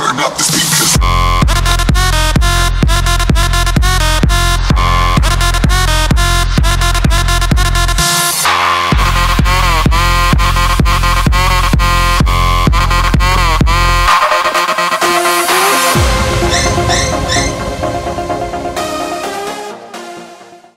turn up the speakers.